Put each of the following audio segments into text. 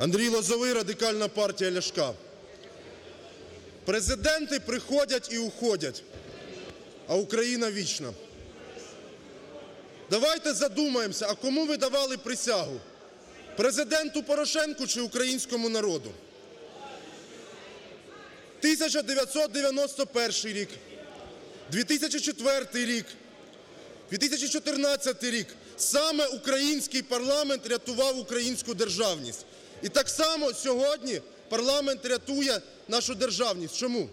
Андрій Лозовий, Радикальна партія Ляшка. Президенти приходять і уходять, а Україна вічна. Давайте задумаємося, а кому ви давали присягу? Президенту Порошенку чи українському народу? 1991 рік, 2004 рік, 2014 рік саме український парламент рятував українську державність. І так само сьогодні парламент рятує нашу державність. Чому?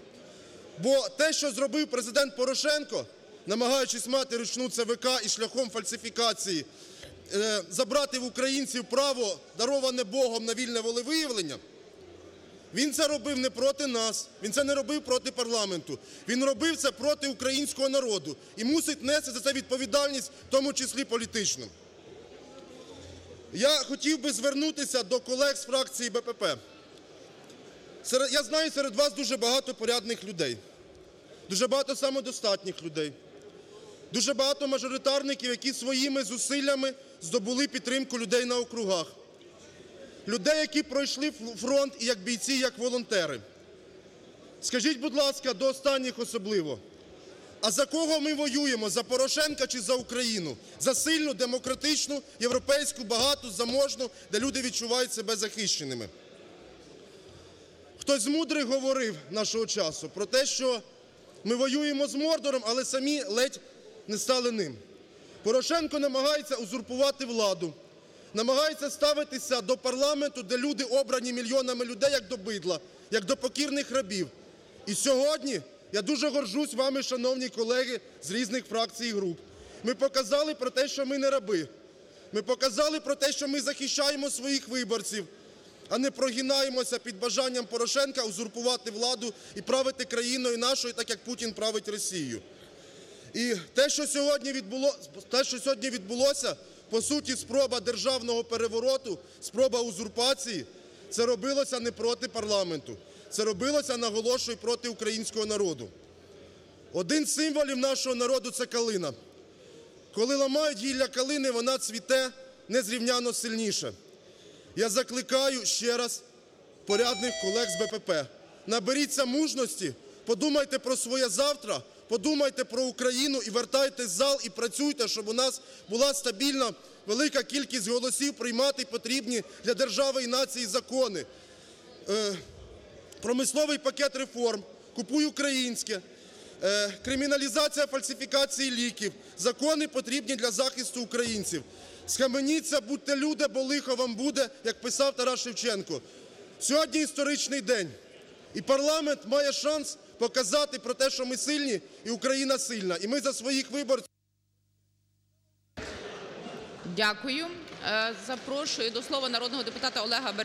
Бо те, що зробив Президент Порошенко, намагаючись мати ручну ЦВК і шляхом фальсифікації е, забрати в українців право, дароване Богом на вільне волевиявлення, він це робив не проти нас, він це не робив проти парламенту. Він робив це проти українського народу і мусить нести за це відповідальність, в тому числі політичну. Я хотів би звернутися до колег з фракції БПП. Я знаю, серед вас дуже багато порядних людей, дуже багато самодостатніх людей, дуже багато мажоритарників, які своїми зусиллями здобули підтримку людей на округах людей, які пройшли фронт і як бійці, як волонтери. Скажіть, будь ласка, до останніх особливо, а за кого ми воюємо? За Порошенка чи за Україну? За сильну, демократичну, європейську, багату, заможну, де люди відчувають себе захищеними. Хтось з мудрих говорив нашого часу про те, що ми воюємо з Мордором, але самі ледь не стали ним. Порошенко намагається узурпувати владу, намагається ставитися до парламенту, де люди обрані мільйонами людей, як до бидла, як до покірних рабів. І сьогодні я дуже горжусь вами, шановні колеги з різних фракцій і груп. Ми показали про те, що ми не раби. Ми показали про те, що ми захищаємо своїх виборців, а не прогинаємося під бажанням Порошенка узурпувати владу і правити країною нашою, так як Путін править Росією. І те, що сьогодні відбуло, те, що сьогодні відбулося, по суті, спроба державного перевороту, спроба узурпації, це робилося не проти парламенту, це робилося, наголошую, проти українського народу. Один з символів нашого народу це калина. Коли ламають гілля калини, вона цвіте незрівняно сильніше. Я закликаю ще раз порядних колег з БПП. Наберіться мужності, подумайте про своє завтра, подумайте про Україну і вертайтесь в зал і працюйте, щоб у нас була стабільна велика кількість голосів приймати потрібні для держави і нації закони. Промисловий пакет реформ, купуй українське, е, криміналізація фальсифікації ліків, закони потрібні для захисту українців. Схаменіться, будьте люди, бо лихо вам буде, як писав Тарас Шевченко. Сьогодні історичний день, і парламент має шанс показати про те, що ми сильні і Україна сильна. І ми за своїх виборців. Дякую. Е, Запрошую до слова народного депутата Олега Березюка.